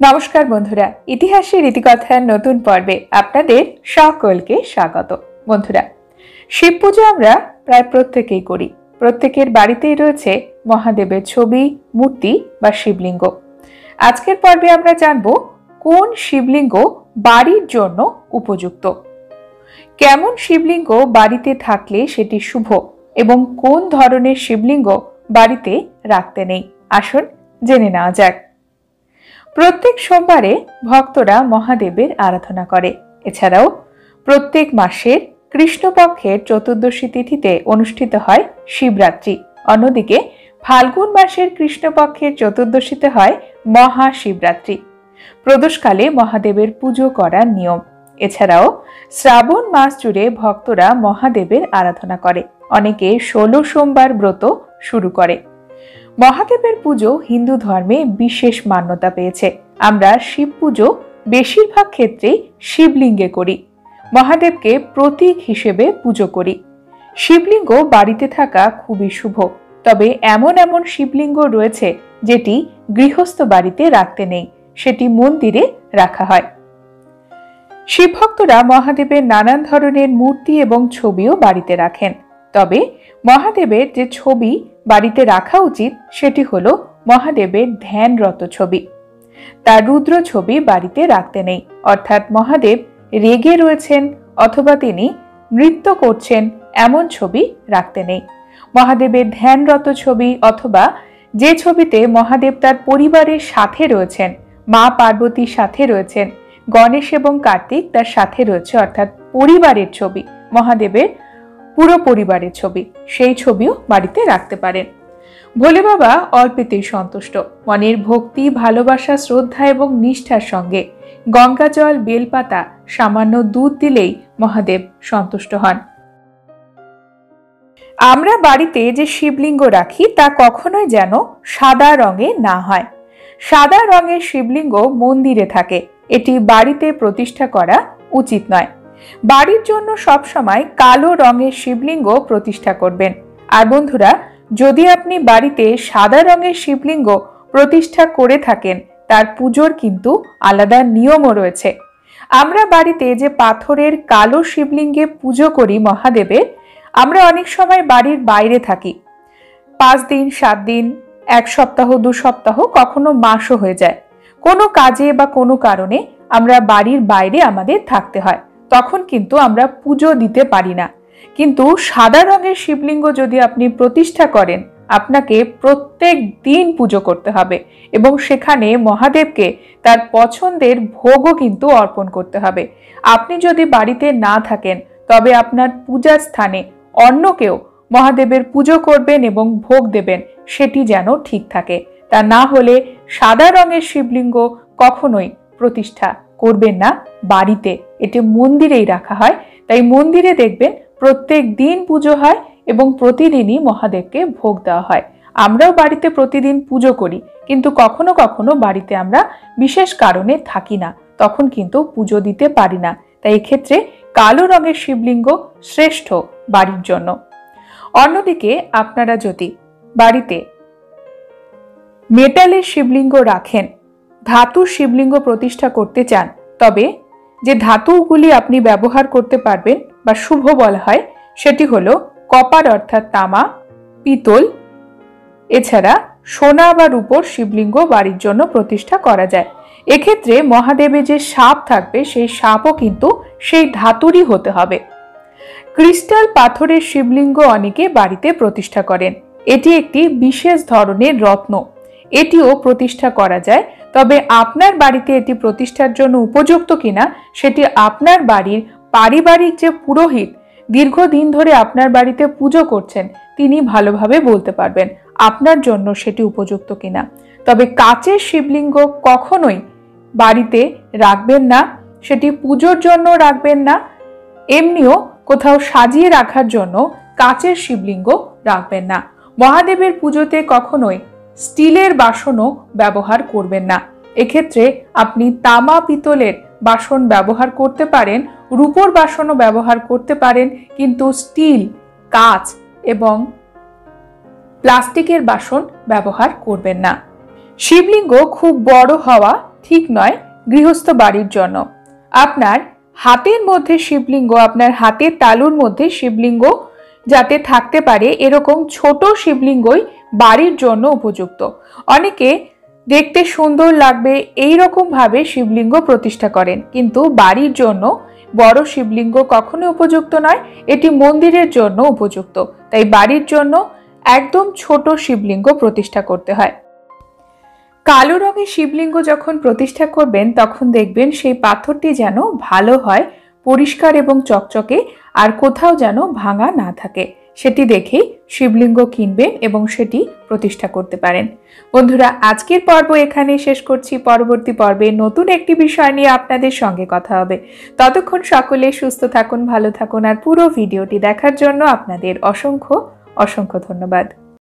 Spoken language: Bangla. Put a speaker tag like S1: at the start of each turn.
S1: নমস্কার বন্ধুরা, ইতিহাসের রীতিকথার নতুন পর্বে আপনাদের সকলকে স্বাগত। বন্ধুরা, শিব পুজো আমরা প্রায় প্রত্যেকেই করি। প্রত্যেকের বাড়িতেই রয়েছে মহাদেবের ছবি, মূর্তি বা শিবলিঙ্গ। আজকের পর্বে আমরা জানব কোন শিবলিঙ্গ বাড়ির জন্য উপযুক্ত। কেমন শিবলিঙ্গ বাড়িতে থাকলে সেটি শুভ এবং কোন ধরনের শিবলিঙ্গ বাড়িতে রাখতে নেই, আসুন জেনে নেওয়া যাক। প্রত্যেক সোমবারে ভক্তরা মহাদেবের আরাধনা করে। এছাড়াও প্রত্যেক মাসের কৃষ্ণপক্ষের চতুর্দশী তিথিতে অনুষ্ঠিত হয় শিবরাত্রি। অন্যদিকে ফাল্গুন মাসের কৃষ্ণপক্ষের চতুর্দশীতে হয় মহাশিবরাত্রি। প্রদোষকালে মহাদেবের পুজো করার নিয়ম। এছাড়াও শ্রাবণ মাস জুড়ে ভক্তরা মহাদেবের আরাধনা করে। অনেকে ষোলো সোমবার ব্রত শুরু করে। মহাদেবের পুজো হিন্দু ধর্মে বিশেষ মান্যতা পেয়েছে। আমরা শিব পুজো বেশিরভাগ ক্ষেত্রেই শিবলিঙ্গে করি। মহাদেবকে প্রতীক হিসেবে পুজো করি। শিবলিঙ্গ বাড়িতে থাকা খুবই শুভ। তবে এমন এমন শিবলিঙ্গ রয়েছে যেটি গৃহস্থ বাড়িতে রাখতে নেই, সেটি মন্দিরে রাখা হয়। শিবভক্তরা মহাদেবের নানান ধরনের মূর্তি এবং ছবিও বাড়িতে রাখেন। তবে মহাদেবের যে ছবি বাড়িতে রাখা উচিত, সেটি হলো মহাদেবের ধ্যানরত ছবি। তার রুদ্র ছবি বাড়িতে রাখতে নেই। অর্থাৎ মহাদেব রেগে রয়েছেন অথবা তিনি নৃত্য করছেন, এমন ছবি রাখতে নেই। মহাদেবের ধ্যানরত ছবি অথবা যে ছবিতে মহাদেব তার পরিবারের সাথে রয়েছেন, মা পার্বতীর সাথে রয়েছেন, গণেশ এবং কার্তিক তার সাথে রয়েছে, অর্থাৎ পরিবারের ছবি মহাদেবের পুরো পরিবারের ছবি। সেই ছবিও বাড়িতে রাখতে পারেন। ভোলে বাবা অল্পেতেই সন্তুষ্ট। মনের ভক্তি, ভালোবাসা, শ্রদ্ধা এবং নিষ্ঠার সঙ্গে গঙ্গা জল, বেলপাতা সামান্য দুধ দিলেই মহাদেব সন্তুষ্ট হন। আমরা বাড়িতে যে শিবলিঙ্গ রাখি তা কখনোই যেন সাদা রঙে না হয়। সাদা রঙের শিবলিঙ্গ মন্দিরে থাকে। এটি বাড়িতে প্রতিষ্ঠা করা উচিত নয়। বাড়ির জন্য সবসময় কালো রঙের শিবলিঙ্গ প্রতিষ্ঠা করবেন। আর বন্ধুরা, যদি আপনি বাড়িতে সাদা রঙের শিবলিঙ্গ প্রতিষ্ঠা করে থাকেন, তার পুজোর কিন্তু আলাদা নিয়মও রয়েছে। আমরা বাড়িতে যে পাথরের কালো শিবলিঙ্গে পুজো করি মহাদেবের, আমরা অনেক সময় বাড়ির বাইরে থাকি। পাঁচ দিন, সাত দিন, এক সপ্তাহ, দু সপ্তাহ কখনো মাসও হয়ে যায়। কোনো কাজে বা কোনো কারণে আমরা বাড়ির বাইরে আমাদের থাকতে হয়। তখন কিন্তু আমরা পুজো দিতে পারি না। কিন্তু সাদা রঙের শিবলিঙ্গ যদি আপনি প্রতিষ্ঠা করেন, আপনাকে প্রত্যেক দিন পুজো করতে হবে এবং সেখানে মহাদেবকে তার পছন্দের ভোগও কিন্তু অর্পণ করতে হবে। আপনি যদি বাড়িতে না থাকেন, তবে আপনার পূজার স্থানে অন্য কেউ মহাদেবের পুজো করবেন এবং ভোগ দেবেন, সেটি যেন ঠিক থাকে। তা না হলে সাদা রঙের শিবলিঙ্গ কখনোই প্রতিষ্ঠা করবেন না বাড়িতে। এটি মন্দিরেই রাখা হয়। তাই মন্দিরে দেখবেন প্রত্যেক দিন পুজো হয় এবং প্রতিদিনই মহাদেবকে ভোগ দেওয়া হয়। আমরাও বাড়িতে প্রতিদিন পুজো করি, কিন্তু কখনো কখনো বাড়িতে আমরা বিশেষ কারণে থাকি না, তখন কিন্তু পুজো দিতে পারি না। তাই এক্ষেত্রে কালো রঙের শিবলিঙ্গ শ্রেষ্ঠ বাড়ির জন্য। অন্যদিকে আপনারা যদি বাড়িতে মেটালের শিবলিঙ্গ রাখেন ধাতু শিবলিঙ্গ প্রতিষ্ঠা করতে চান, তবে যে ধাতুগুলি আপনি ব্যবহার করতে পারবেন বা শুভ বলা হয়, সেটি হলো কপার অর্থাৎ তামা, পিতল, এছাড়া সোনা বা রূপোর শিবলিঙ্গ বাড়ির জন্য প্রতিষ্ঠা করা যায়। এক্ষেত্রে মহাদেবের যে সাপ থাকবে, সেই সাপও কিন্তু সেই ধাতুরই হতে হবে। ক্রিস্টাল পাথরের শিবলিঙ্গ অনেকে বাড়িতে প্রতিষ্ঠা করেন। এটি একটি বিশেষ ধরনের রত্ন। এটিও প্রতিষ্ঠা করা যায় তবে আপনার বাড়িতে এটি প্রতিষ্ঠার জন্য উপযুক্ত কিনা সেটি আপনার বাড়ির পারিবারিক যে পুরোহিত দীর্ঘদিন ধরে আপনার বাড়িতে পুজো করছেন, তিনি ভালোভাবে বলতে পারবেন আপনার জন্য সেটি উপযুক্ত কিনা। তবে কাচের শিবলিঙ্গ কখনোই বাড়িতে রাখবেন না, সেটি পুজোর জন্য রাখবেন না, এমনিও কোথাও সাজিয়ে রাখার জন্য কাচের শিবলিঙ্গ রাখবেন না। মহাদেবের পুজোতে কখনোই স্টিলের বাসনও ব্যবহার করবেন না। এক্ষেত্রে আপনি তামা পিতলের বাসন ব্যবহার করতে পারেন, রূপোর বাসনও ব্যবহার করতে পারেন, কিন্তু স্টিল, কাচ এবং প্লাস্টিকের বাসন ব্যবহার করবেন না। শিবলিঙ্গ খুব বড় হওয়া ঠিক নয়, গৃহস্থ বাড়ির জন্য। আপনার হাতের মধ্যে শিবলিঙ্গ, আপনার হাতের তালুর মধ্যে শিবলিঙ্গ যাতে থাকতে পারে, এরকম ছোট শিবলিঙ্গই বাড়ির জন্য উপযুক্ত। অনেকে দেখতে সুন্দর লাগবে এই রকম ভাবে শিবলিঙ্গ প্রতিষ্ঠা করেন। কিন্তু বাড়ির জন্য বড় শিবলিঙ্গ কখনো উপযুক্ত নয়, এটি মন্দিরের জন্য উপযুক্ত। তাই বাড়ির জন্য একদম ছোট শিবলিঙ্গ প্রতিষ্ঠা করতে হয়। কালো রঙের শিবলিঙ্গ যখন প্রতিষ্ঠা করবেন, তখন দেখবেন সেই পাথরটি যেন ভালো হয়, পরিষ্কার এবং চকচকে, আর কোথাও যেন ভাঙা না থাকে। সেটি দেখেই শিবলিঙ্গ কিনবেন এবং সেটি প্রতিষ্ঠা করতে পারেন। বন্ধুরা, আজকের পর্ব এখানে শেষ করছি। পরবর্তী পর্বে নতুন একটি বিষয় নিয়ে আপনাদের সঙ্গে কথা হবে। ততক্ষণ সকলে সুস্থ থাকুন, ভালো থাকুন, আর পুরো ভিডিওটি দেখার জন্য আপনাদের অসংখ্য অসংখ্য ধন্যবাদ।